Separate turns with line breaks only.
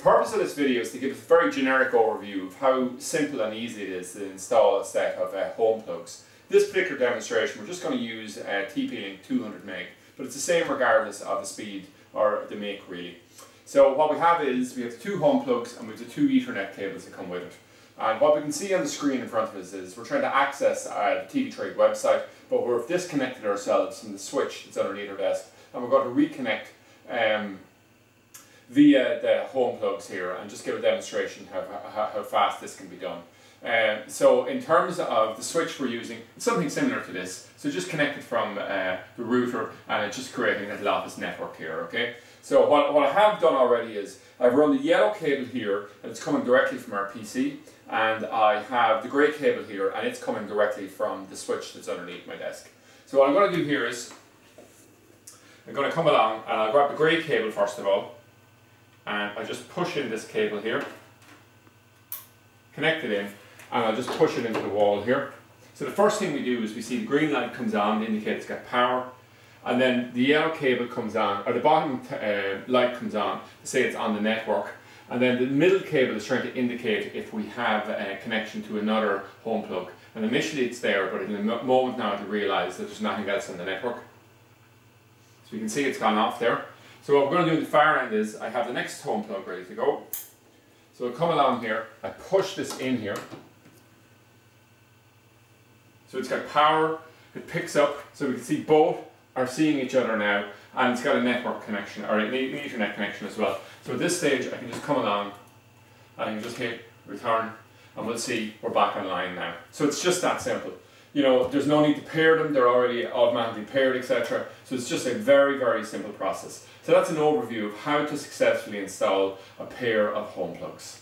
The purpose of this video is to give a very generic overview of how simple and easy it is to install a set of uh, home plugs. This particular demonstration we're just going to use uh, TP-Link 200 meg, but it's the same regardless of the speed or the make really. So what we have is we have two home plugs and we have the two Ethernet cables that come with it. And what we can see on the screen in front of us is we're trying to access uh, the TV Trade website, but we've disconnected ourselves from the switch that's underneath our desk, and we're going to reconnect um, via the home plugs here and just give a demonstration how, how, how fast this can be done. Um, so in terms of the switch we're using, it's something similar to this. So just connected from uh, the router and it's just creating a little office network here, okay? So what, what I have done already is I've run the yellow cable here and it's coming directly from our PC and I have the grey cable here and it's coming directly from the switch that's underneath my desk. So what I'm going to do here is I'm going to come along and I'll grab the grey cable first of all and I just push in this cable here, connect it in and I'll just push it into the wall here. So the first thing we do is we see the green light comes on, to indicate it's got power, and then the yellow cable comes on, or the bottom uh, light comes on to say it's on the network, and then the middle cable is trying to indicate if we have a connection to another home plug. And initially it's there, but in a moment now to realise that there's nothing else on the network. So you can see it's gone off there. So what we're going to do in the far end is I have the next home plug ready to go. So I'll come along here, I push this in here, so it's got power, it picks up, so we can see both are seeing each other now, and it's got a network connection, or an Ethernet connection as well. So at this stage, I can just come along, I can just hit return, and we'll see we're back online now. So it's just that simple. You know, there's no need to pair them, they're already automatically paired, etc. So it's just a very, very simple process. So that's an overview of how to successfully install a pair of home plugs.